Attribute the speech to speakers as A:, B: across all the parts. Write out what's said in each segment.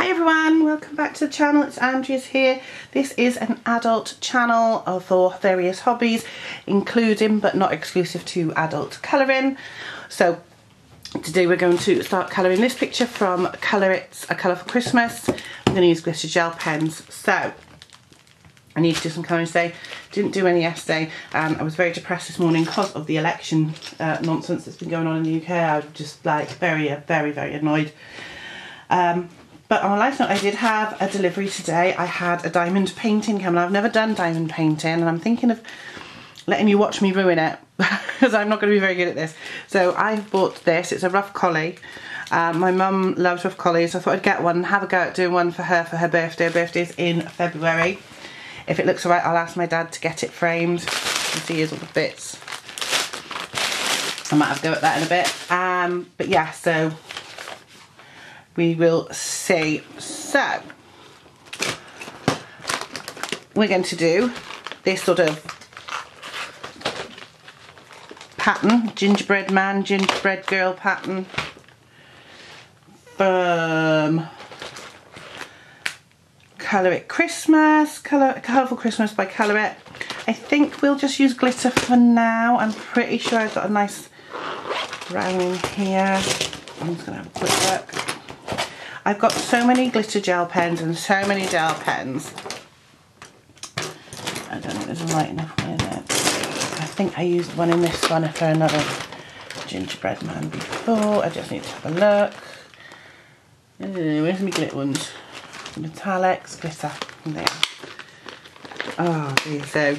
A: Hi everyone, welcome back to the channel. It's Andrea's here. This is an adult channel for various hobbies, including but not exclusive to adult colouring. So today we're going to start colouring this picture from Colour It's A Colourful Christmas. I'm going to use glitter gel pens. So I need to do some colouring today. Didn't do any yesterday. Um, I was very depressed this morning because of the election uh, nonsense that's been going on in the UK. I was just like very, very, very annoyed. Um, but on a life note, I did have a delivery today. I had a diamond painting coming. I've never done diamond painting and I'm thinking of letting you watch me ruin it because I'm not going to be very good at this. So I've bought this. It's a rough collie. Um, my mum loves rough collies. So I thought I'd get one and have a go at doing one for her for her birthday. Her birthday's in February. If it looks alright, I'll ask my dad to get it framed. You see here's all the bits. I might have to go at that in a bit. Um, but yeah, so we will see. So, we're going to do this sort of pattern, gingerbread man, gingerbread girl pattern from Colour It Christmas, Colour, Colourful Christmas by Colour It. I think we'll just use glitter for now. I'm pretty sure I've got a nice brown here. I'm just going to have a quick look. I've got so many glitter gel pens and so many gel pens. I don't think there's a light enough in it. I think I used one in this one for another gingerbread man before. I just need to have a look. Where's my glitter ones? Metallics, glitter. There. Oh dear, so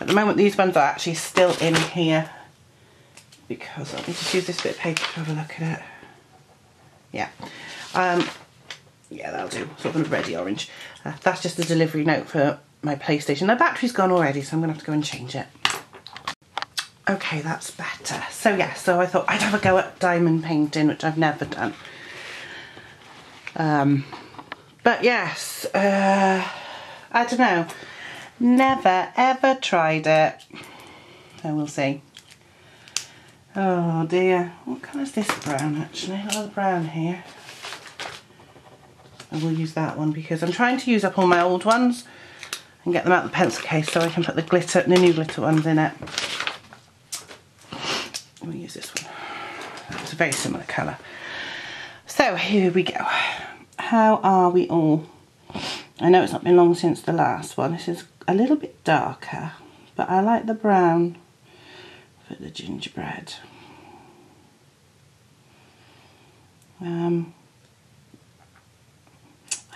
A: at the moment these ones are actually still in here because let me just use this bit of paper to have a look at it yeah. Um, yeah that'll do. Sort of a ready orange. Uh, that's just a delivery note for my PlayStation. The battery's gone already so I'm gonna have to go and change it. Okay that's better. So yeah so I thought I'd have a go at diamond painting which I've never done. Um, but yes uh, I don't know. Never ever tried it. So we'll see Oh dear, what colour is this brown actually? A lot of brown here. I will use that one because I'm trying to use up all my old ones and get them out of the pencil case so I can put the glitter, the new glitter ones in it. Me use this one. It's a very similar colour. So here we go. How are we all? I know it's not been long since the last one. This is a little bit darker, but I like the brown for the gingerbread. Um,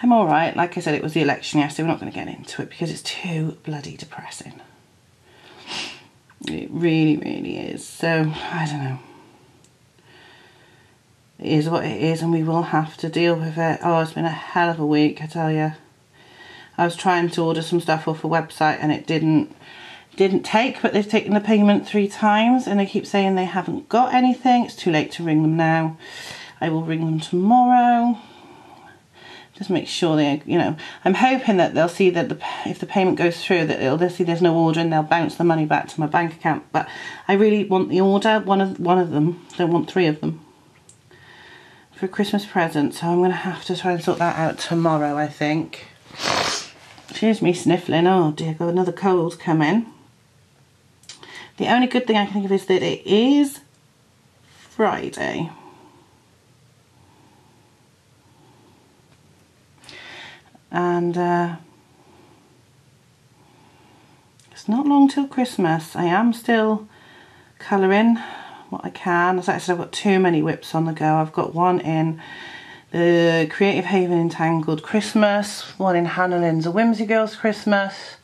A: I'm alright. Like I said, it was the election yesterday. We're not going to get into it because it's too bloody depressing. It really, really is. So, I don't know. It is what it is and we will have to deal with it. Oh, it's been a hell of a week, I tell you. I was trying to order some stuff off a website and it didn't didn't take, but they've taken the payment three times and they keep saying they haven't got anything. It's too late to ring them now. I will ring them tomorrow. Just make sure they, you know, I'm hoping that they'll see that the, if the payment goes through, that they'll, they'll see there's no order and they'll bounce the money back to my bank account. But I really want the order, one of one of them. Don't want three of them for a Christmas present. So I'm going to have to try and sort that out tomorrow, I think. Here's me sniffling. Oh dear, got another cold coming. The only good thing I can think of is that it is Friday. And uh, it's not long till Christmas. I am still colouring what I can. As I said, I've got too many WIPs on the go. I've got one in the Creative Haven Entangled Christmas, one in Hannah Lynn's A Whimsy Girls Christmas,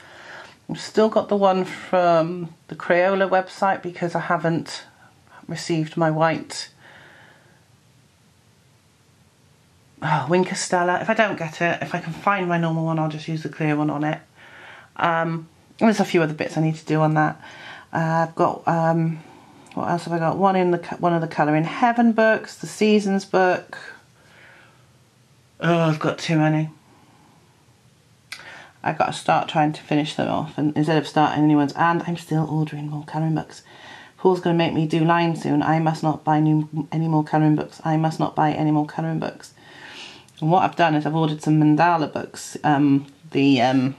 A: I've still got the one from the Crayola website because I haven't received my white oh, Stella. If I don't get it, if I can find my normal one, I'll just use the clear one on it. Um, there's a few other bits I need to do on that. Uh, I've got, um, what else have I got? One in the one of the Colouring Heaven books, the Seasons book. Oh, I've got too many. I've got to start trying to finish them off and instead of starting new ones and I'm still ordering more colouring books. Paul's going to make me do lines soon. I must not buy new, any more colouring books. I must not buy any more colouring books. And what I've done is I've ordered some mandala books. Um, the um,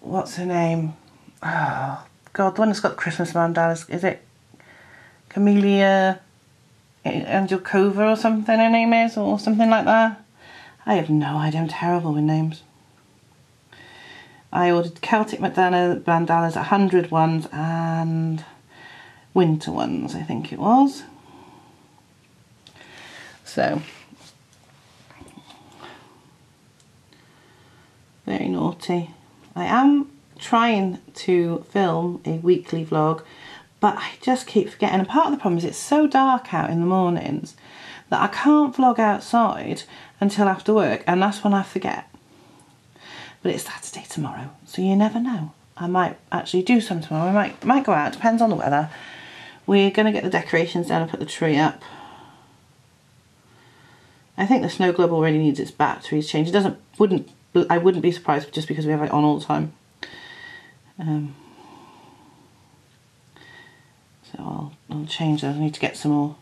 A: what's her name? Oh God, the one that's got the Christmas mandalas. Is it Camellia Angelkova or something? Her name is, or something like that. I have no idea. I'm terrible with names. I ordered Celtic mandalas, 100 ones, and winter ones, I think it was. So, very naughty. I am trying to film a weekly vlog, but I just keep forgetting. And part of the problem is it's so dark out in the mornings that I can't vlog outside until after work, and that's when I forget. But it's Saturday tomorrow, so you never know. I might actually do some tomorrow. I might might go out, depends on the weather. We're going to get the decorations down and put the tree up. I think the snow globe already needs its batteries changed. It doesn't, wouldn't, I wouldn't be surprised just because we have it on all the time. Um, so I'll, I'll change those. I need to get some more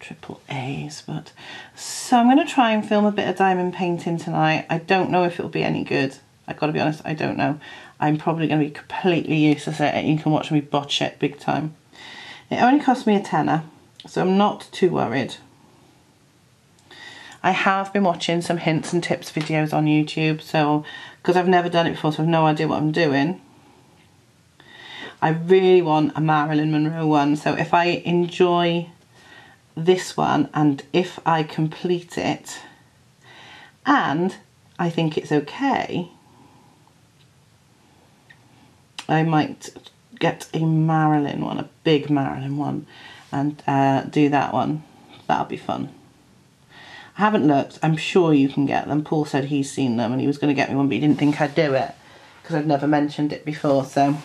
A: triple A's. But so I'm going to try and film a bit of diamond painting tonight. I don't know if it'll be any good. I've got to be honest, I don't know. I'm probably going to be completely useless at it. You can watch me botch it big time. It only cost me a tenner, so I'm not too worried. I have been watching some hints and tips videos on YouTube, so because I've never done it before, so I've no idea what I'm doing. I really want a Marilyn Monroe one, so if I enjoy this one and if I complete it and I think it's okay, I might get a Marilyn one, a big Marilyn one, and uh, do that one. That'll be fun. I haven't looked. I'm sure you can get them. Paul said he's seen them and he was going to get me one, but he didn't think I'd do it because I'd never mentioned it before. So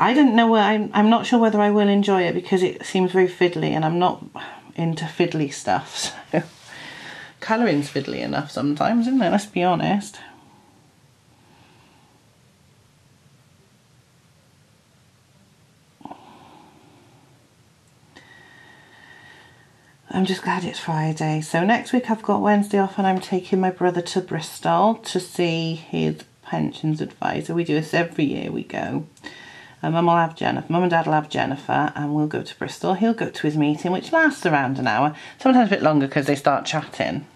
A: I don't know. I'm, I'm not sure whether I will enjoy it because it seems very fiddly and I'm not into fiddly stuff. So colouring's fiddly enough sometimes, isn't it? Let's be honest. I'm just glad it's Friday. So next week I've got Wednesday off and I'm taking my brother to Bristol to see his pensions advisor. We do this every year we go. And Mum will have Jennifer, Mum and Dad will have Jennifer and we'll go to Bristol. He'll go to his meeting which lasts around an hour, sometimes a bit longer because they start chatting.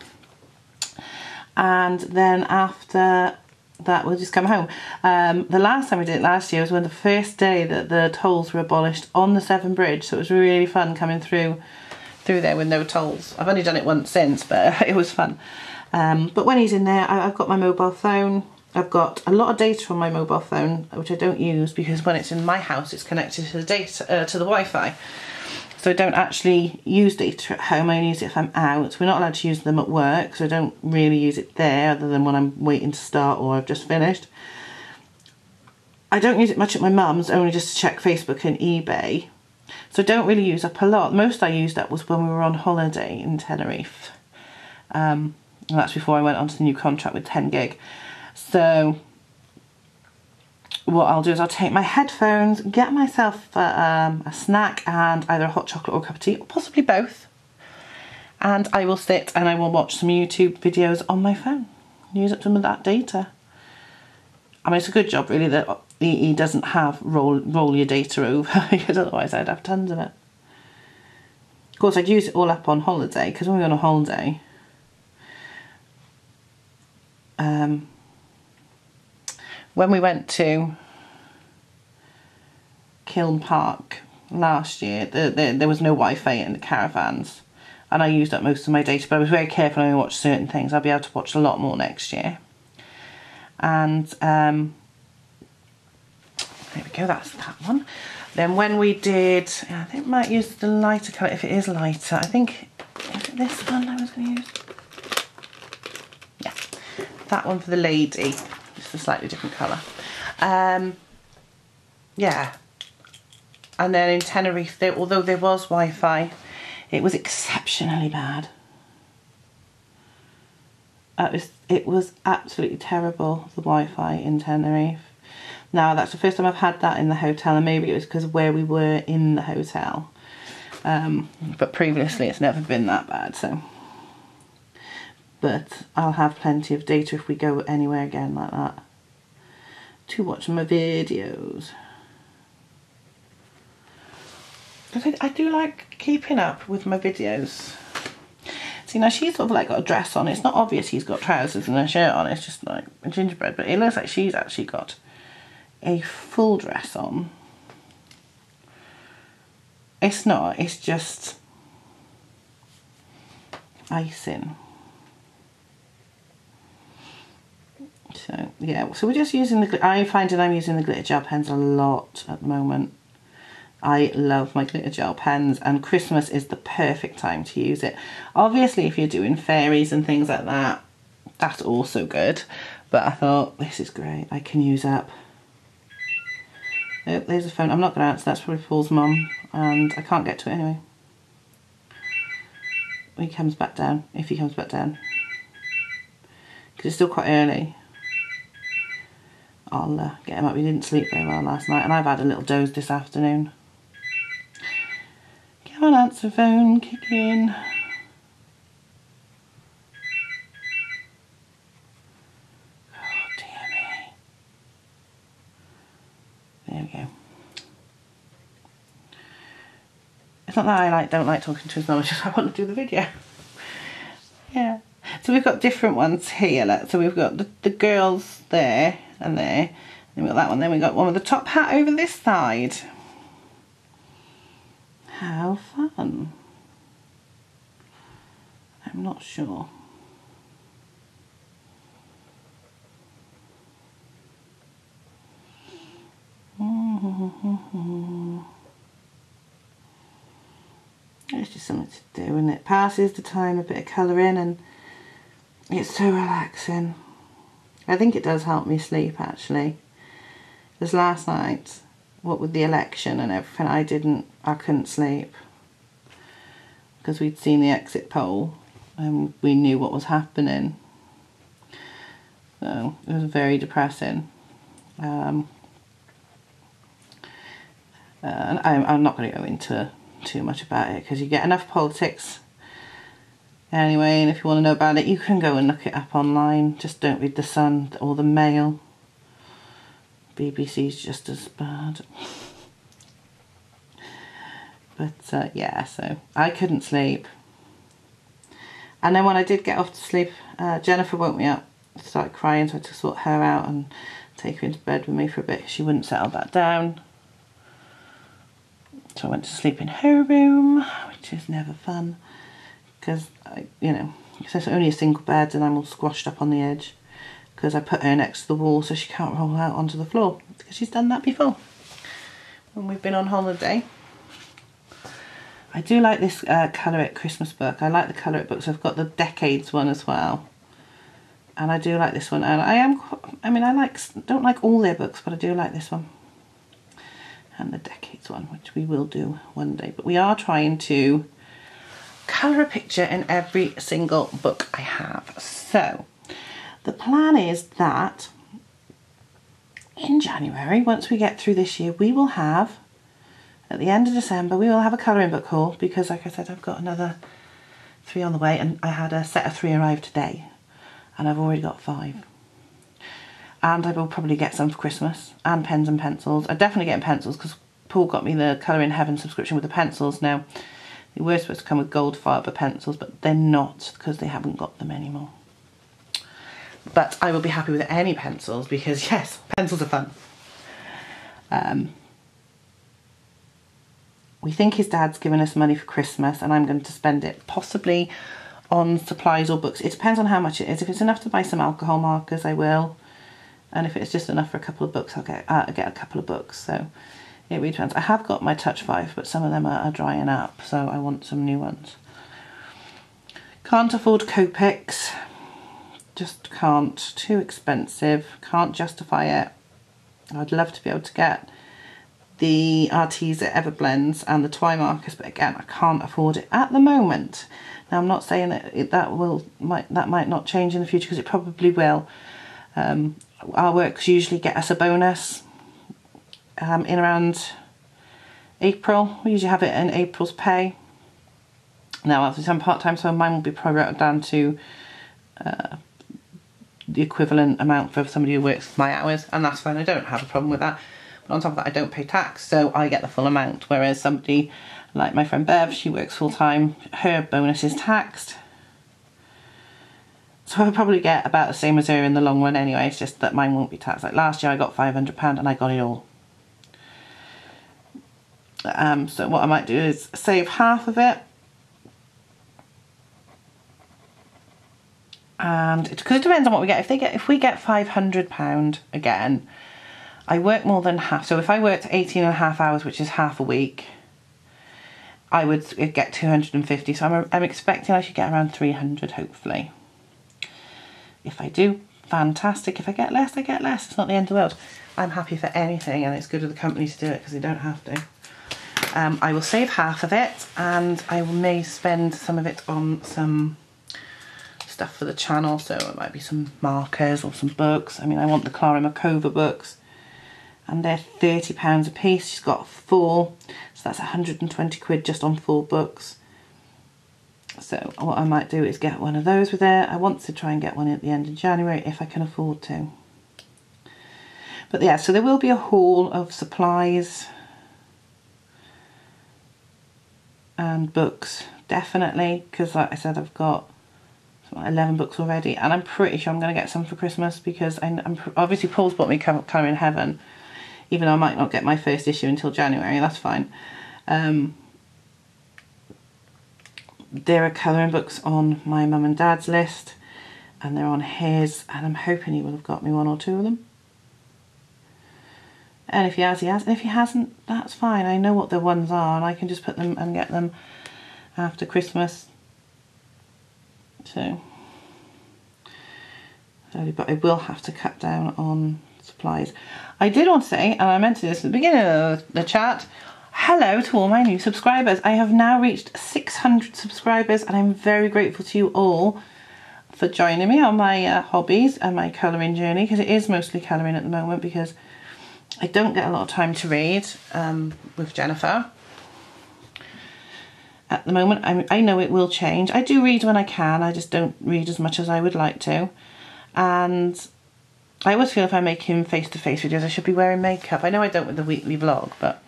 A: And then after that we'll just come home. Um, the last time we did it last year was when the first day that the tolls were abolished on the Severn Bridge so it was really fun coming through through there with no tolls. I've only done it once since, but it was fun. Um, but when he's in there, I, have got my mobile phone. I've got a lot of data on my mobile phone, which I don't use because when it's in my house, it's connected to the data uh, to the Wi-Fi. So I don't actually use data at home. I only use it if I'm out. We're not allowed to use them at work, so I don't really use it there, other than when I'm waiting to start or I've just finished. I don't use it much at my mum's, only just to check Facebook and eBay. So I don't really use up a lot. Most I used up was when we were on holiday in Tenerife. Um, that's before I went on to the new contract with 10 gig. So what I'll do is I'll take my headphones, get myself um, a snack and either a hot chocolate or a cup of tea, or possibly both. And I will sit and I will watch some YouTube videos on my phone. Use up some of that data. I mean, it's a good job really that EE doesn't have roll, roll your data over because otherwise I'd have tons of it. Of course, I'd use it all up on holiday because when we were on a holiday, um, when we went to Kiln Park last year, the, the, there was no Wi-Fi in the caravans and I used up most of my data, but I was very careful I only watched certain things. I'll be able to watch a lot more next year and um, there we go, that's that one. Then when we did, I think I might use the lighter colour if it is lighter. I think, is it this one I was going to use? Yeah, that one for the lady, a slightly different colour. Um, yeah, and then in Tenerife, although there was Wi-Fi, it was exceptionally bad. It was, it was absolutely terrible, the Wi-Fi in Tenerife. Now, that's the first time I've had that in the hotel, and maybe it was because of where we were in the hotel. Um, but previously it's never been that bad, so. But I'll have plenty of data if we go anywhere again like that to watch my videos. I, I do like keeping up with my videos. See now she's sort of like got a dress on. It's not obvious he's got trousers and a shirt on. It's just like gingerbread. But it looks like she's actually got a full dress on. It's not. It's just icing. So yeah, so we're just using the, I'm finding I'm using the glitter gel pens a lot at the moment. I love my glitter gel pens and Christmas is the perfect time to use it. Obviously if you're doing fairies and things like that, that's also good. But I thought, this is great, I can use up. Oh, there's a phone, I'm not going to answer, that's probably Paul's mum and I can't get to it anyway. He comes back down, if he comes back down. Because it's still quite early. I'll uh, get him up. He didn't sleep very well last night and I've had a little doze this afternoon. Come on, answer phone, kick in. Oh. There we go. It's not that I like don't like talking to his mum, it's just I want to do the video. Yeah. So we've got different ones here. So we've got the, the girls there and there. Then we've got that one. Then we've got one with the top hat over this side. How fun. I'm not sure. It's just something to do and it passes the time a bit of colour in and it's so relaxing. I think it does help me sleep actually. Because last night, what with the election and everything, I didn't, I couldn't sleep. Because we'd seen the exit poll and we knew what was happening. So it was very depressing. Um, uh, and I'm, I'm not going to go into too much about it because you get enough politics Anyway, and if you want to know about it, you can go and look it up online. Just don't read The Sun or The Mail. BBC's just as bad. But uh, yeah, so I couldn't sleep. And then when I did get off to sleep, uh, Jennifer woke me up, started crying, so I had to sort her out and take her into bed with me for a bit. She wouldn't settle back down. So I went to sleep in her room, which is never fun because, you know, it's only a single bed and I'm all squashed up on the edge because I put her next to the wall so she can't roll out onto the floor because she's done that before when we've been on holiday. I do like this uh, Colour It Christmas book. I like the Colour It books. I've got the Decades one as well. And I do like this one. And I am, I mean, I like, don't like all their books, but I do like this one. And the Decades one, which we will do one day. But we are trying to colour a picture in every single book I have. So the plan is that in January, once we get through this year, we will have, at the end of December, we will have a colouring book haul because like I said, I've got another three on the way and I had a set of three arrive today and I've already got five. And I will probably get some for Christmas and pens and pencils. I'm definitely getting pencils because Paul got me the Colouring Heaven subscription with the pencils now. They were supposed to come with gold fibre pencils, but they're not because they haven't got them anymore. But I will be happy with any pencils because yes, pencils are fun. Um, we think his dad's given us money for Christmas and I'm going to spend it possibly on supplies or books. It depends on how much it is. If it's enough to buy some alcohol markers, I will. And if it's just enough for a couple of books, I'll get, uh, get a couple of books. So it really depends. I have got my Touch 5, but some of them are, are drying up, so I want some new ones. Can't afford Copics. Just can't. Too expensive. Can't justify it. I'd love to be able to get the Arteza Everblends and the Twi markers, but again, I can't afford it at the moment. Now, I'm not saying that it, that will might that might not change in the future because it probably will. Um, our works usually get us a bonus um, in around April. We usually have it in April's pay. Now, obviously, I'm part-time, so mine will be prorated down to uh, the equivalent amount for somebody who works my hours, and that's fine. I don't have a problem with that. But on top of that, I don't pay tax, so I get the full amount. Whereas somebody like my friend Bev, she works full-time, her bonus is taxed. So I'll probably get about the same as her in the long run anyway, it's just that mine won't be taxed. Like last year I got £500 and I got it all. Um, so what I might do is save half of it and because it, depends on what we get. If they get, if we get five hundred pound again, I work more than half. So if I worked 18 and a half hours, which is half a week, I would get 250. So I'm, I'm expecting I should get around 300, hopefully. If I do, fantastic. If I get less, I get less. It's not the end of the world. I'm happy for anything, and it's good of the company to do it because they don't have to. Um, I will save half of it, and I may spend some of it on some stuff for the channel. So it might be some markers or some books. I mean I want the Klara Markova books. And they're 30 pounds a piece. She's got four so that's 120 quid just on four books. So what I might do is get one of those with her. I want to try and get one at the end of January if I can afford to. But yeah so there will be a haul of supplies and books definitely because like I said I've got 11 books already and I'm pretty sure I'm going to get some for Christmas because I, am obviously Paul's bought me Colouring Heaven even though I might not get my first issue until January that's fine. Um, there are colouring books on my mum and dad's list and they're on his and I'm hoping he will have got me one or two of them and if he has he has and if he hasn't that's fine I know what the ones are and I can just put them and get them after Christmas so, but I will have to cut down on supplies. I did want to say, and I mentioned this at the beginning of the chat, hello to all my new subscribers. I have now reached 600 subscribers and I'm very grateful to you all for joining me on my uh, hobbies and my colouring journey because it is mostly colouring at the moment because I don't get a lot of time to read um, with Jennifer at the moment. I, I know it will change. I do read when I can, I just don't read as much as I would like to. And I always feel if I make him face-to-face -face videos, I should be wearing makeup. I know I don't with the weekly vlog, but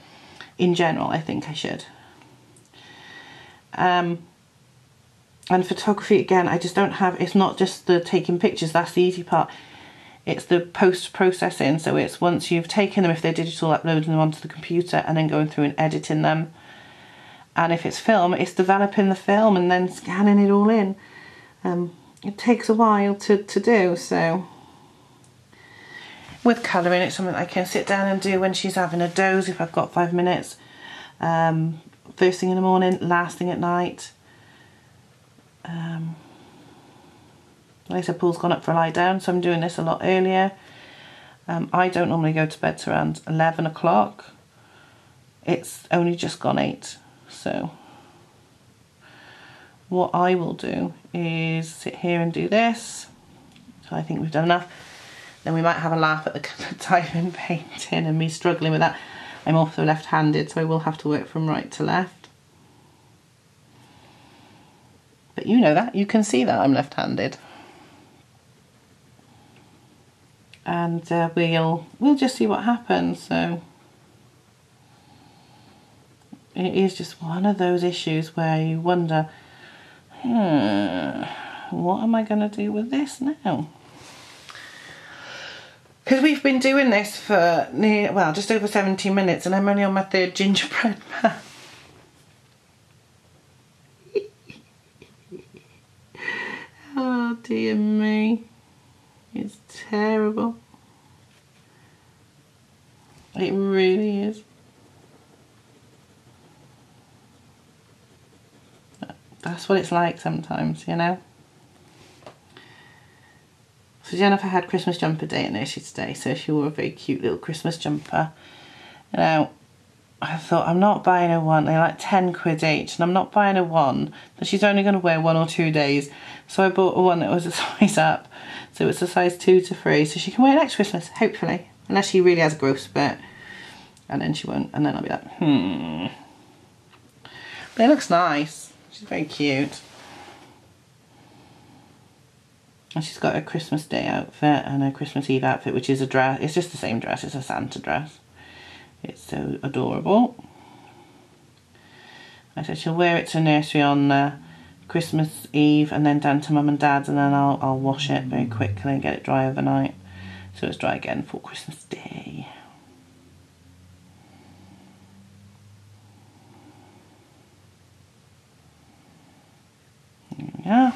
A: in general, I think I should. Um, and photography, again, I just don't have, it's not just the taking pictures, that's the easy part. It's the post-processing, so it's once you've taken them, if they're digital, uploading them onto the computer and then going through and editing them. And if it's film it's developing the film and then scanning it all in. Um, it takes a while to, to do so. With colouring it's something I can sit down and do when she's having a doze if I've got five minutes. Um, first thing in the morning last thing at night. Um, like I said Paul's gone up for a lie down so I'm doing this a lot earlier um, I don't normally go to bed to around 11 o'clock it's only just gone 8 so what I will do is sit here and do this. So I think we've done enough. Then we might have a laugh at the diamond painting and me struggling with that. I'm also left-handed, so I will have to work from right to left. But you know that, you can see that I'm left-handed. And uh, we'll, we'll just see what happens, so it is just one of those issues where you wonder, hmm, what am I going to do with this now? Because we've been doing this for near, well, just over 17 minutes and I'm only on my third gingerbread man. oh dear me. Terrible. It really is. that's what it's like sometimes, you know. So Jennifer had Christmas jumper day at nursery today, so she wore a very cute little Christmas jumper. Know, I thought I'm not buying her one, they're like 10 quid each, and I'm not buying her one that she's only going to wear one or two days. So I bought one that was a size up, so it's a size 2 to 3, so she can wear it next Christmas, hopefully. Unless she really has a growth spurt. And then she won't, and then I'll be like, hmm. But it looks nice. She's very cute. And she's got a Christmas Day outfit and a Christmas Eve outfit, which is a dress. It's just the same dress. It's a Santa dress. It's so adorable. I said she'll wear it to nursery on uh, Christmas Eve and then down to mum and dad's and then I'll, I'll wash it very quickly and get it dry overnight. So it's dry again for Christmas Day. Yeah.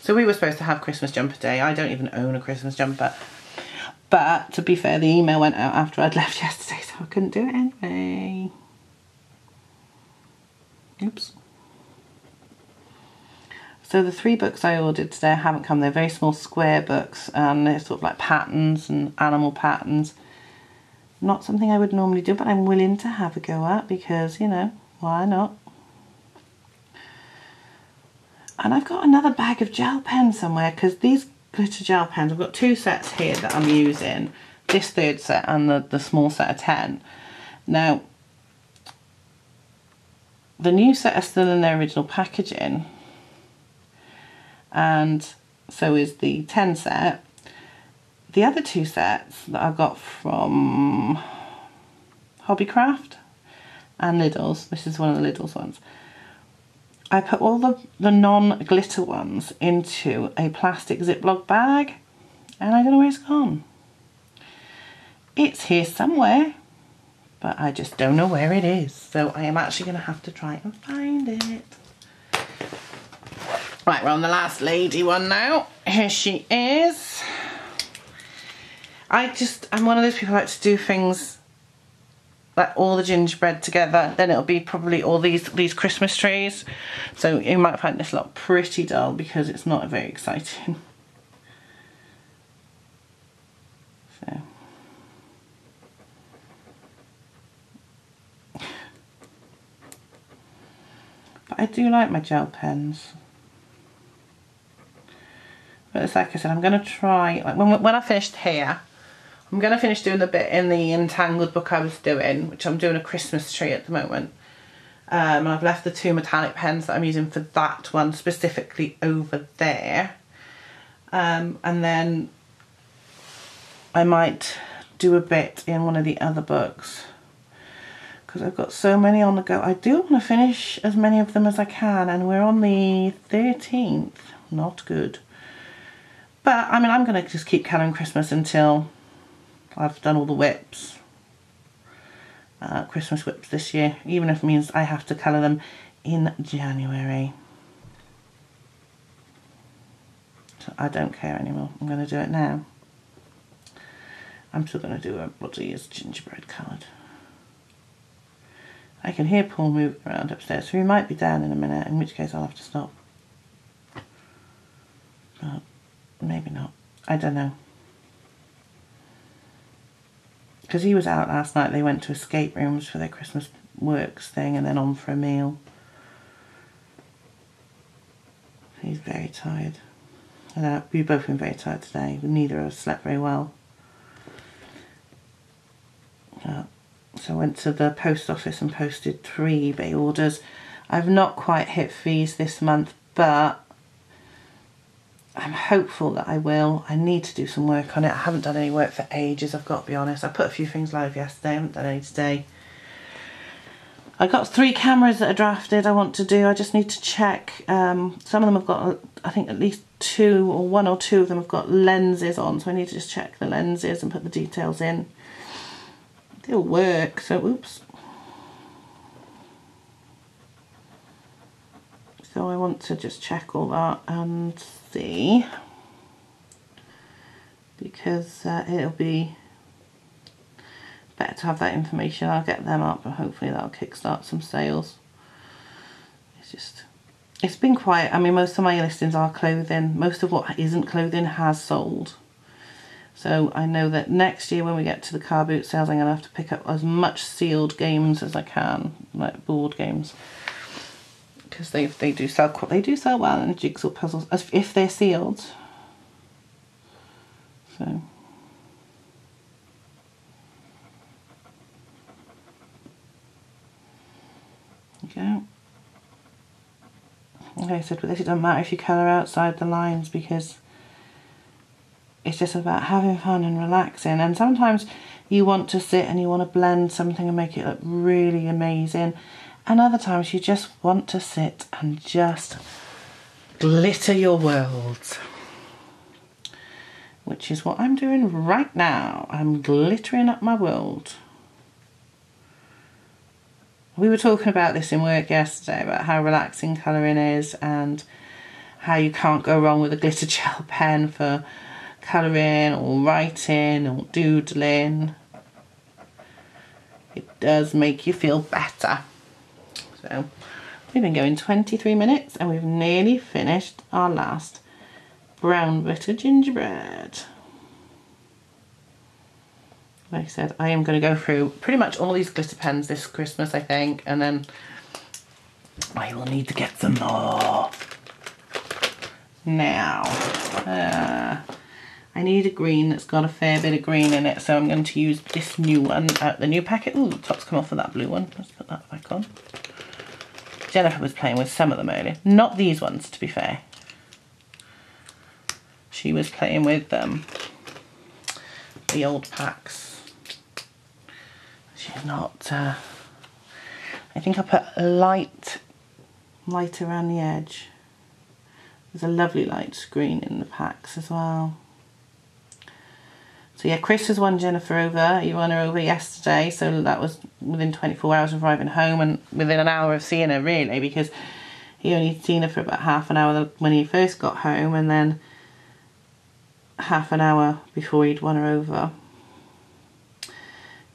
A: So we were supposed to have Christmas jumper day. I don't even own a Christmas jumper. But to be fair, the email went out after I'd left yesterday, so I couldn't do it anyway. Oops. So the three books I ordered today haven't come. They're very small square books and they're sort of like patterns and animal patterns. Not something I would normally do, but I'm willing to have a go at because, you know, why not? And I've got another bag of gel pens somewhere because these glitter gel pens, I've got two sets here that I'm using. This third set and the, the small set of 10. Now, the new set are still in their original packaging and so is the 10 set. The other two sets that I got from Hobbycraft and Lidl's, this is one of the Lidl's ones, I put all the, the non-glitter ones into a plastic Ziploc bag and I don't know where it's gone. It's here somewhere, but I just don't know where it is. So I am actually going to have to try and find it. Right, we're on the last lady one now. Here she is. I just, I'm one of those people who like to do things like all the gingerbread together. Then it'll be probably all these, these Christmas trees. So you might find this lot pretty dull because it's not very exciting. So. But I do like my gel pens. But it's like I said, I'm going to try, like when, when I finished here, I'm going to finish doing the bit in the Entangled book I was doing, which I'm doing a Christmas tree at the moment. Um, and I've left the two metallic pens that I'm using for that one specifically over there. Um, and then I might do a bit in one of the other books because I've got so many on the go. I do want to finish as many of them as I can and we're on the 13th. Not good. But, I mean, I'm going to just keep colouring Christmas until I've done all the WIPs. Uh, Christmas whips this year, even if it means I have to colour them in January. So I don't care anymore. I'm going to do it now. I'm still going to do a bloody as gingerbread coloured. I can hear Paul moving around upstairs, so he might be down in a minute, in which case I'll have to stop. But maybe not. I don't know. Because he was out last night, they went to escape rooms for their Christmas works thing and then on for a meal. He's very tired. And uh, we've both been very tired today. Neither of us slept very well. Uh, so I went to the post office and posted three eBay orders. I've not quite hit fees this month, but I'm hopeful that I will. I need to do some work on it. I haven't done any work for ages, I've got to be honest. I put a few things live yesterday, I haven't done any today. I've got three cameras that are drafted I want to do. I just need to check. Um, some of them have got, I think at least two or one or two of them have got lenses on. So I need to just check the lenses and put the details in. They'll work, so oops. So I want to just check all that and see because uh, it'll be better to have that information. I'll get them up and hopefully that'll kickstart some sales. It's just, it's been quiet. I mean, most of my listings are clothing. Most of what isn't clothing has sold. So I know that next year when we get to the car boot sales, I'm going to have to pick up as much sealed games as I can, like board games because they they do sell they do sell well in jigsaw puzzles as if they're sealed. So go. Like I said with this, it doesn't matter if you colour outside the lines because it's just about having fun and relaxing. And sometimes you want to sit and you want to blend something and make it look really amazing. And other times you just want to sit and just glitter your world. Which is what I'm doing right now. I'm glittering up my world. We were talking about this in work yesterday about how relaxing colouring is and how you can't go wrong with a glitter gel pen for colouring or writing or doodling. It does make you feel better. So we've been going 23 minutes and we've nearly finished our last brown butter gingerbread like I said, I am going to go through pretty much all these glitter pens this Christmas, I think, and then I will need to get some more. Now, uh, I need a green that's got a fair bit of green in it, so I'm going to use this new one out the new packet. Ooh, the top's come off of that blue one. Let's put that back on. Jennifer was playing with some of them earlier. Not these ones, to be fair. She was playing with um, the old packs she's not uh, I think I put a light light around the edge there's a lovely light screen in the packs as well so yeah Chris has won Jennifer over he won her over yesterday so that was within 24 hours of arriving home and within an hour of seeing her really because he only seen her for about half an hour when he first got home and then half an hour before he'd won her over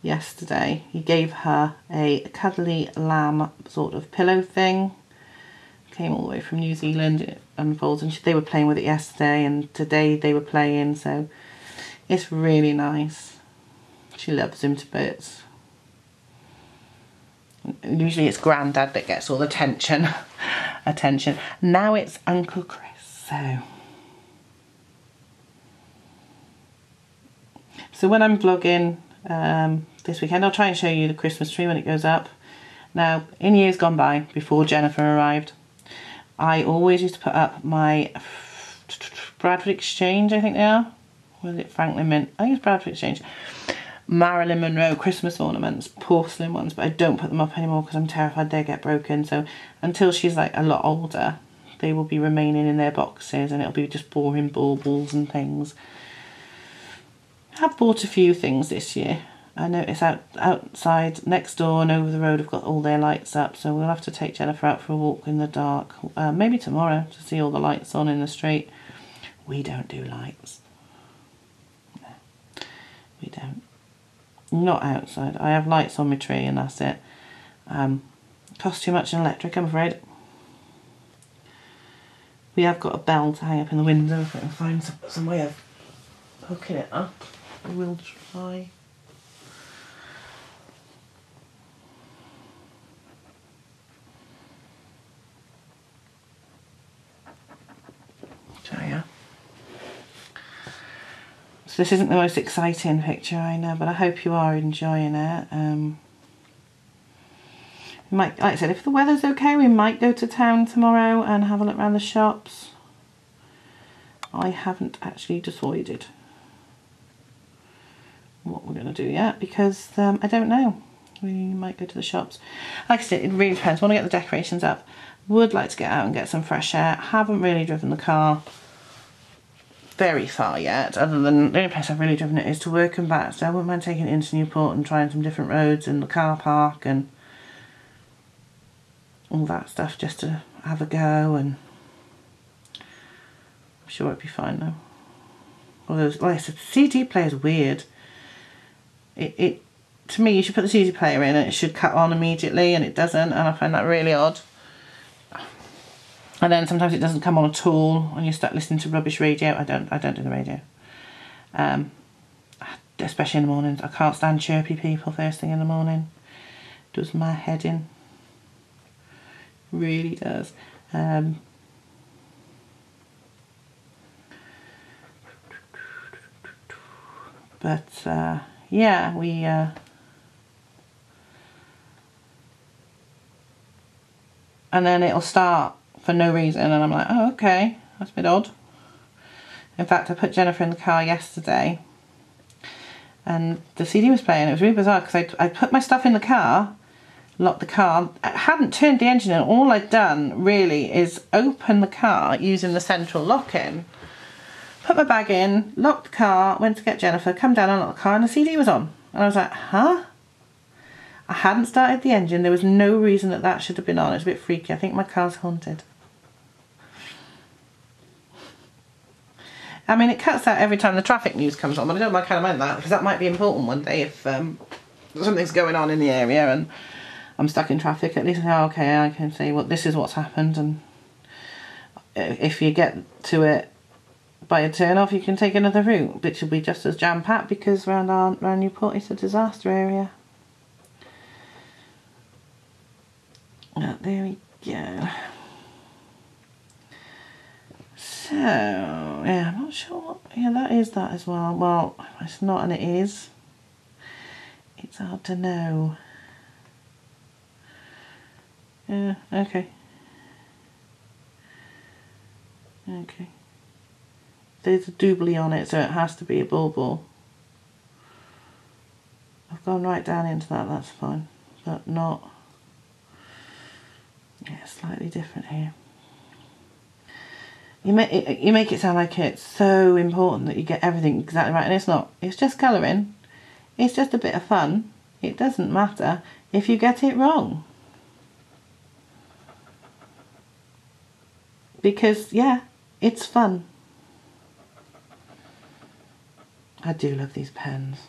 A: yesterday. He gave her a cuddly lamb sort of pillow thing. Came all the way from New Zealand. It unfolds and they were playing with it yesterday and today they were playing so it's really nice. She loves him to bits. Usually it's Grandad that gets all the attention. attention. Now it's Uncle Chris. So So when I'm vlogging, um, this weekend. I'll try and show you the Christmas tree when it goes up. Now, in years gone by, before Jennifer arrived, I always used to put up my Bradford Exchange, I think they are. Was it Franklin Mint? I think it's Bradford Exchange. Marilyn Monroe Christmas ornaments, porcelain ones, but I don't put them up anymore because I'm terrified they get broken. So until she's like a lot older, they will be remaining in their boxes and it'll be just boring baubles and things. I've bought a few things this year. I notice out outside next door and over the road have got all their lights up, so we'll have to take Jennifer out for a walk in the dark. Uh, maybe tomorrow to see all the lights on in the street. We don't do lights. We don't. Not outside. I have lights on my tree and that's it. Um, costs too much in electric, I'm afraid. We have got a bell to hang up in the window if I can find some, some way of hooking it up. I will try. So yeah. This isn't the most exciting picture I know, but I hope you are enjoying it. Um, might, like I said, if the weather's okay, we might go to town tomorrow and have a look around the shops. I haven't actually decided what we're going to do yet because um, I don't know. We might go to the shops. Like I said, it really depends. want to get the decorations up. Would like to get out and get some fresh air. Haven't really driven the car very far yet, other than the only place I've really driven it is to work and back. So I wouldn't mind taking it into Newport and trying some different roads and the car park and all that stuff just to have a go and I'm sure it'd be fine though. Although, like I said, the CD player is weird it, it to me you should put the CD player in and it should cut on immediately and it doesn't and I find that really odd. And then sometimes it doesn't come on at all and you start listening to rubbish radio. I don't I don't do the radio. Um, especially in the mornings. I can't stand chirpy people first thing in the morning. Does my head in. Really does. Um, but uh, yeah, we uh, and then it'll start for no reason and I'm like, oh okay, that's a bit odd. In fact, I put Jennifer in the car yesterday and the CD was playing. It was really bizarre because I, I put my stuff in the car, locked the car, I hadn't turned the engine on. All I'd done really is open the car using the central lock-in, put my bag in, locked the car, went to get Jennifer, come down and locked the car and the CD was on. And I was like, huh? I hadn't started the engine. There was no reason that that should have been on. It was a bit freaky. I think my car's haunted. I mean, it cuts out every time the traffic news comes on, but I don't mind kind of mind that because that might be important one day if um, something's going on in the area and I'm stuck in traffic. At least, oh, okay, I can say, well, this is what's happened, and if you get to it by a turn off, you can take another route, which will be just as jam packed because around our Newport it's a disaster area. Oh, there we go. So, yeah, I'm not sure yeah, that is that as well. Well, it's not and it is. It's hard to know. Yeah, okay. Okay. There's a doobly on it, so it has to be a bulbul. I've gone right down into that, that's fine. But not yeah, slightly different here. You make it, you make it sound like it's so important that you get everything exactly right, and it's not. It's just colouring. It's just a bit of fun. It doesn't matter if you get it wrong. Because, yeah, it's fun. I do love these pens.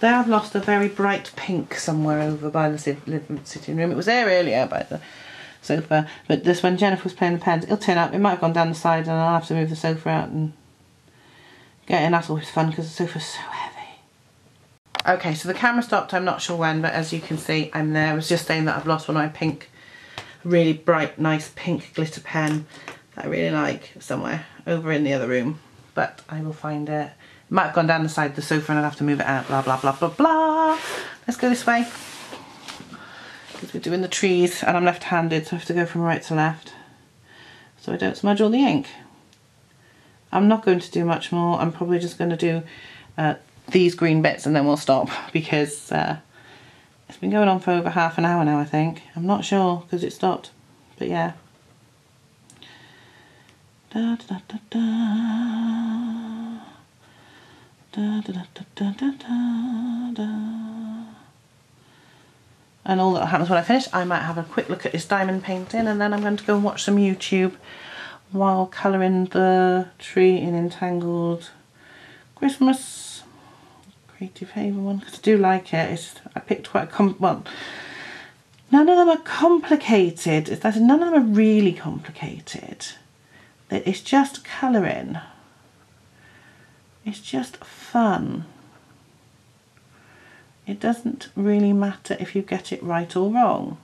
A: There I've lost a very bright pink somewhere over by the sitting room. It was there earlier by the sofa, but this when Jennifer was playing the pens, it'll turn up. It might have gone down the side and I'll have to move the sofa out and get in. That's always fun because the sofa's so heavy. Okay, so the camera stopped. I'm not sure when, but as you can see, I'm there. I was just saying that I've lost one of my pink, really bright, nice pink glitter pen that I really like somewhere over in the other room, but I will find it might have gone down the side of the sofa and I'd have to move it out, blah, blah, blah, blah, blah. Let's go this way. Because we're doing the trees and I'm left-handed, so I have to go from right to left. So I don't smudge all the ink. I'm not going to do much more. I'm probably just going to do uh, these green bits and then we'll stop because uh, it's been going on for over half an hour now, I think. I'm not sure because it stopped, but yeah. Da, da, da, Da, da, da, and all that happens when I finish, I might have a quick look at this diamond painting and then I'm going to go and watch some YouTube while colouring the tree in Entangled Christmas Creative Haven one because I do like it. It's, I picked quite a com well, none of them are complicated. That's, None of them are really complicated. It's just colouring. It's just fun. It doesn't really matter if you get it right or wrong.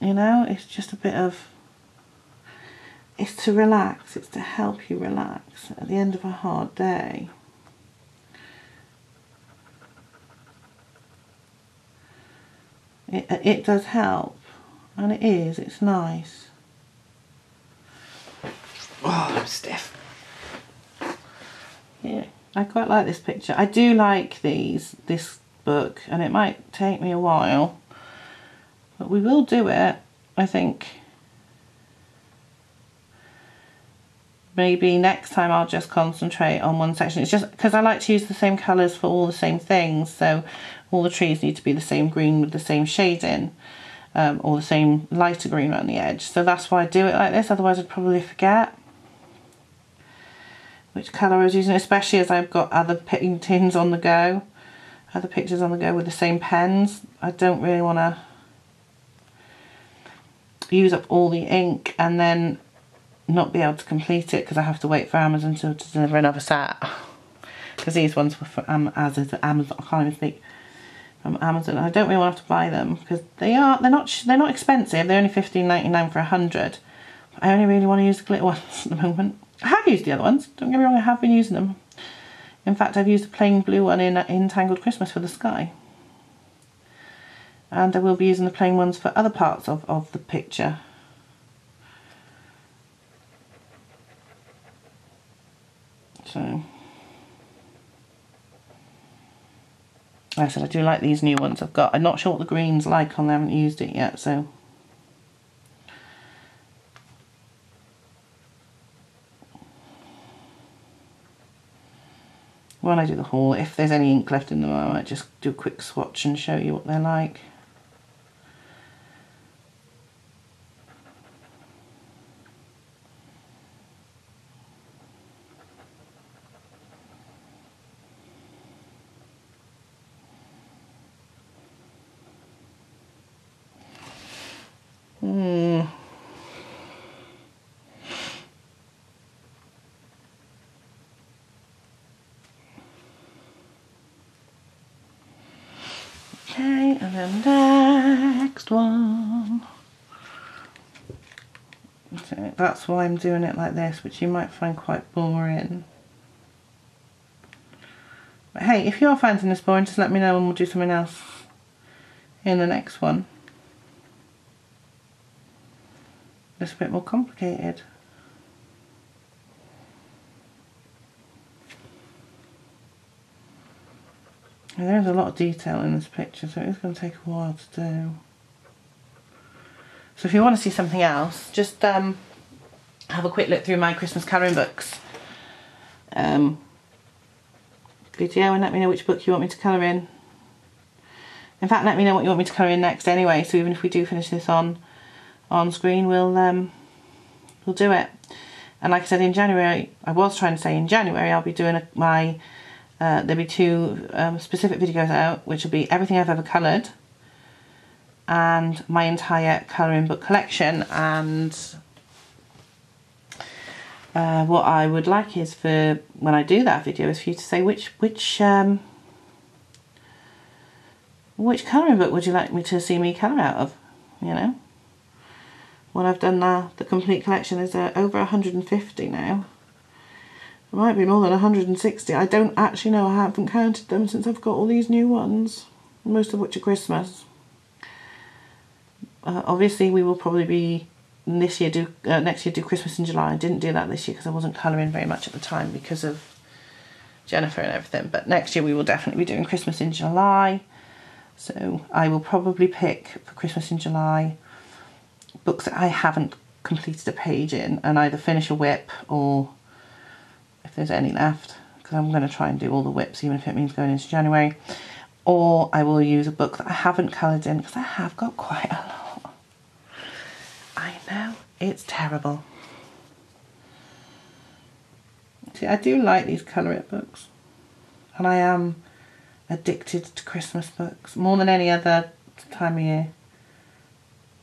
A: You know, it's just a bit of, it's to relax, it's to help you relax at the end of a hard day. It, uh, it does help, and it is, it's nice. Oh, I'm stiff. Yeah, I quite like this picture. I do like these, this book, and it might take me a while, but we will do it, I think. Maybe next time I'll just concentrate on one section. It's just because I like to use the same colours for all the same things, so all the trees need to be the same green with the same shading. Um, or the same lighter green around the edge. So that's why I do it like this, otherwise I'd probably forget which colour I was using, especially as I've got other paintings on the go, other pictures on the go with the same pens. I don't really want to use up all the ink and then not be able to complete it because I have to wait for Amazon to, deliver another set. Because these ones were from as is Amazon. I can't even speak from Amazon. I don't really want to have to buy them because they are they're not they're not expensive. They're only fifteen ninety nine for a hundred. I only really want to use the glitter ones at the moment. I have used the other ones, don't get me wrong, I have been using them. In fact, I've used a plain blue one in Entangled Christmas for the sky. and I will be using the plain ones for other parts of, of the picture. So, like I said, I do like these new ones I've got. I'm not sure what the green's like on, I haven't used it yet, so when I do the haul, if there's any ink left in them, I might just do a quick swatch and show you what they're like. Hmm. Okay, and then next one. So that's why I'm doing it like this, which you might find quite boring. But hey, if you're finding this boring, just let me know and we'll do something else in the next one. It's a bit more complicated. There's a lot of detail in this picture, so it's going to take a while to do. So if you want to see something else, just um, have a quick look through my Christmas colouring books um, video and let me know which book you want me to colour in. In fact, let me know what you want me to colour in next anyway, so even if we do finish this on on screen, we'll um, we'll do it. And like I said in January, I was trying to say in January I'll be doing a, my uh, there'll be two um, specific videos out, which will be everything I've ever coloured and my entire colouring book collection. And uh, what I would like is for when I do that video is for you to say which which um, which colouring book would you like me to see me colour out of, you know what I've done now, the complete collection is uh, over 150 now. It might be more than 160. I don't actually know. I haven't counted them since I've got all these new ones, most of which are Christmas. Uh, obviously, we will probably be this year do uh, next year do Christmas in July. I didn't do that this year because I wasn't colouring very much at the time because of Jennifer and everything. But next year we will definitely be doing Christmas in July. So I will probably pick for Christmas in July books that I haven't completed a page in and either finish a WIP or if there's any left because I'm going to try and do all the WIPs even if it means going into January or I will use a book that I haven't coloured in because I have got quite a lot. I know, it's terrible. See, I do like these Colorit books and I am addicted to Christmas books more than any other time of year.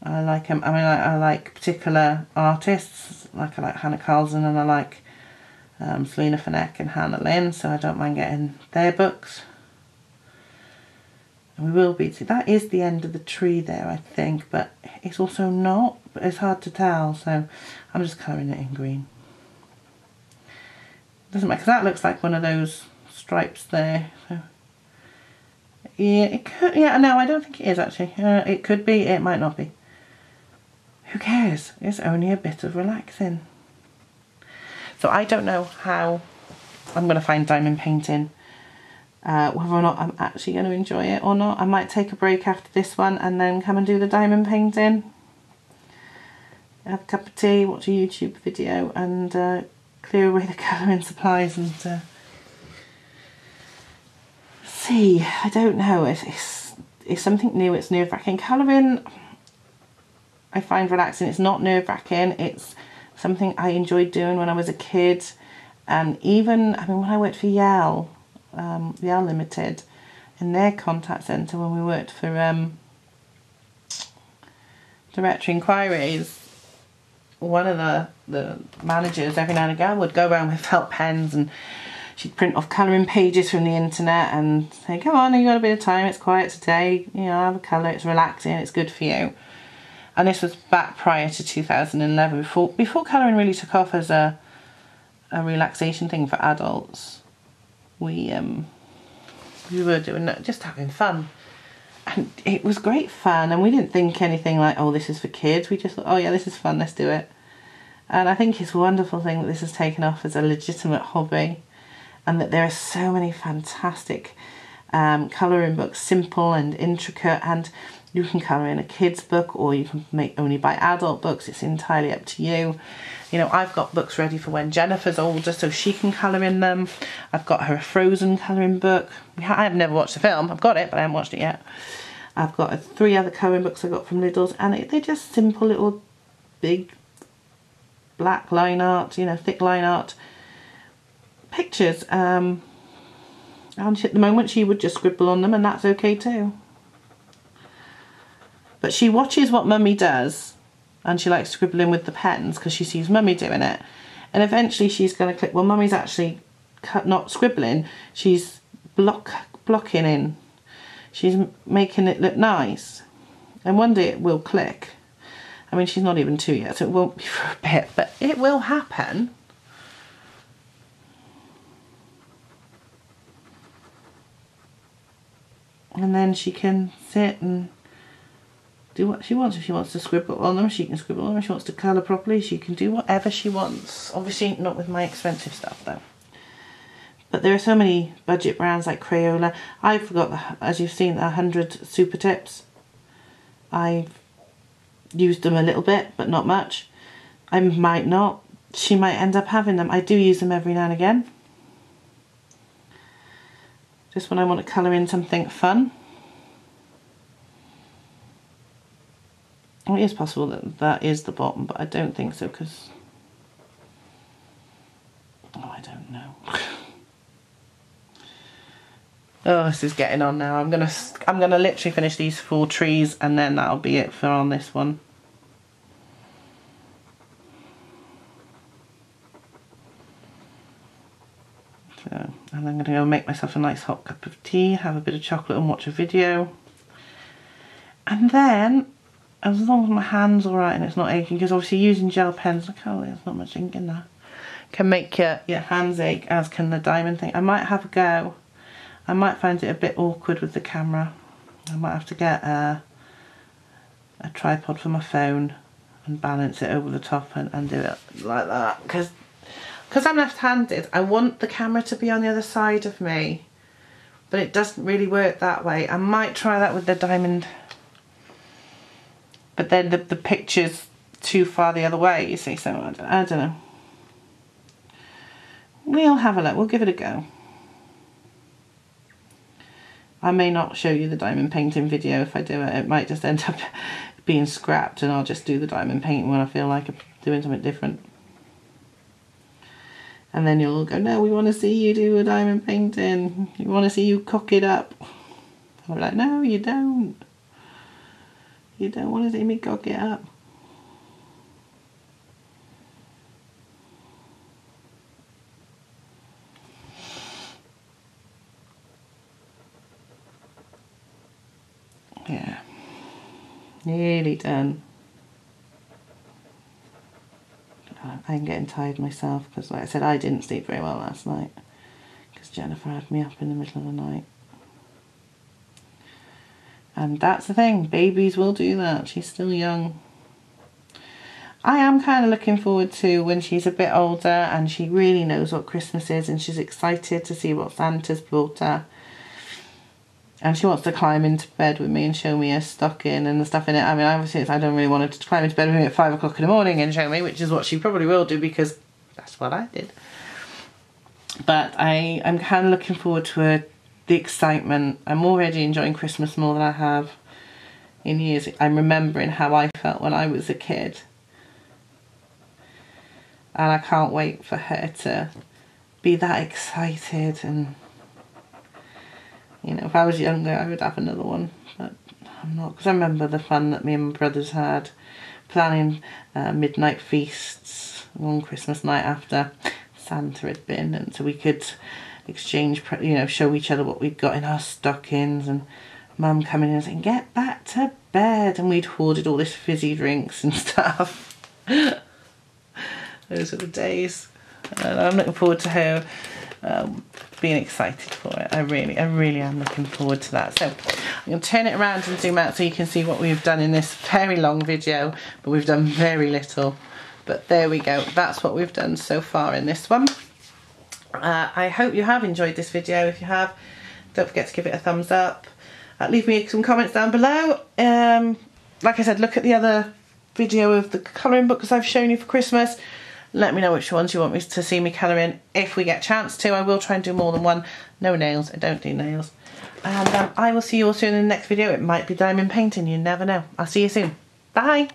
A: I like them. I mean I, I, like particular artists like I like Hanna Karlzon, and I like um, Selina Fenech and Hannah Lynn so I don't mind getting their books. And we will be that is the end of the tree there I think but it's also not but it's hard to tell so I'm just colouring it in green. Doesn't matter because that looks like one of those stripes there so. Yeah it could yeah no I don't think it is actually. Uh, it could be it might not be. Who cares? It's only a bit of relaxing. So I don't know how I'm going to find diamond painting. Uh, whether or not I'm actually going to enjoy it or not. I might take a break after this one and then come and do the diamond painting. Have a cup of tea, watch a YouTube video and uh, clear away the colouring supplies and uh, see. I don't know. It's, it's, it's something new. It's nerve-wracking. Colouring I find relaxing. It's not nerve wracking. It's something I enjoyed doing when I was a kid. And even, I mean, when I worked for Yale, um, Yale Limited, in their contact centre when we worked for um, directory inquiries, one of the, the managers every now and again would go around with felt pens and she'd print off colouring pages from the internet and say, come on, you've got a bit of time, it's quiet today, you know, have a colour, it's relaxing, it's good for you and this was back prior to 2011 before before colouring really took off as a a relaxation thing for adults. We um we were doing that just having fun. And and it was great fun and we didn't think anything like oh this is for kids. We just thought oh yeah this is fun let's do it. And I think it's a wonderful thing that this has taken off as a legitimate hobby and that there are so many fantastic um, colouring books, simple and intricate, and you can colour in a kid's book or you can make only buy adult books. It's entirely up to you. You know, I've got books ready for when Jennifer's older so she can colour in them. I've got her a Frozen colouring book. I've never watched the film. I've got it, but I haven't watched it yet. I've got three other colouring books I got from Lidl's and they're just simple little big black line art, you know, thick line art pictures. Um, and at the moment she would just scribble on them and that's okay too. But she watches what mummy does and she likes scribbling with the pens because she sees mummy doing it. And eventually she's going to click, well mummy's actually not scribbling, she's block blocking in. She's making it look nice. And one day it will click. I mean, she's not even two yet, so it won't be for a bit, but it will happen. And then she can sit and do what she wants. If she wants to scribble on them, she can scribble on them. If she wants to colour properly, she can do whatever she wants. Obviously not with my expensive stuff though. But there are so many budget brands like Crayola. I've got, the, as you've seen, 100 super tips. I've used them a little bit, but not much. I might not. She might end up having them. I do use them every now and again. Just when I want to colour in something fun. It is possible that that is the bottom, but I don't think so because... Oh, I don't know. oh, this is getting on now. I'm gonna, I'm gonna literally finish these four trees, and then that'll be it for on this one. So, and I'm going to go make myself a nice hot cup of tea, have a bit of chocolate and watch a video. And then, as long as my hand's alright and it's not aching, because obviously using gel pens, look how there's not much ink in there, can make your, your hands ache, as can the diamond thing. I might have a go. I might find it a bit awkward with the camera. I might have to get a, a tripod for my phone and balance it over the top and, and do it like that. Because because I'm left-handed, I want the camera to be on the other side of me, but it doesn't really work that way. I might try that with the diamond, but then the, the picture's too far the other way, you see, so I don't, I don't know. We'll have a look, we'll give it a go. I may not show you the diamond painting video if I do it, it might just end up being scrapped and I'll just do the diamond painting when I feel like I'm doing something different. And then you'll go, no, we want to see you do a diamond painting. We want to see you cook it up. I'm like, no, you don't. You don't want to see me cook it up. Yeah, nearly done. I'm getting tired myself because like I said I didn't sleep very well last night because Jennifer had me up in the middle of the night. And that's the thing, babies will do that. She's still young. I am kind of looking forward to when she's a bit older and she really knows what Christmas is and she's excited to see what Santa's brought her and she wants to climb into bed with me and show me her stocking and the stuff in it. I mean, obviously, I don't really want her to climb into bed with me at five o'clock in the morning and show me, which is what she probably will do because that's what I did. But I, I'm kind of looking forward to her, the excitement. I'm already enjoying Christmas more than I have in years. I'm remembering how I felt when I was a kid. And I can't wait for her to be that excited and you know, if I was younger, I would have another one, but I'm not, because I remember the fun that me and my brothers had planning uh, midnight feasts on Christmas night after Santa had been, and so we could exchange, you know, show each other what we'd got in our stockings, and Mum coming in and saying, "Get back to bed," and we'd hoarded all this fizzy drinks and stuff. Those are the days, and I'm looking forward to her um, being excited for it. I really, I really am looking forward to that. So I'm going to turn it around and zoom out so you can see what we've done in this very long video, but we've done very little. But there we go, that's what we've done so far in this one. Uh, I hope you have enjoyed this video. If you have, don't forget to give it a thumbs up. Uh, leave me some comments down below. Um, like I said, look at the other video of the colouring books I've shown you for Christmas. Let me know which ones you want me to see me colouring. If we get a chance to, I will try and do more than one. No nails, I don't do nails. And um, I will see you all soon in the next video. It might be diamond painting, you never know. I'll see you soon. Bye.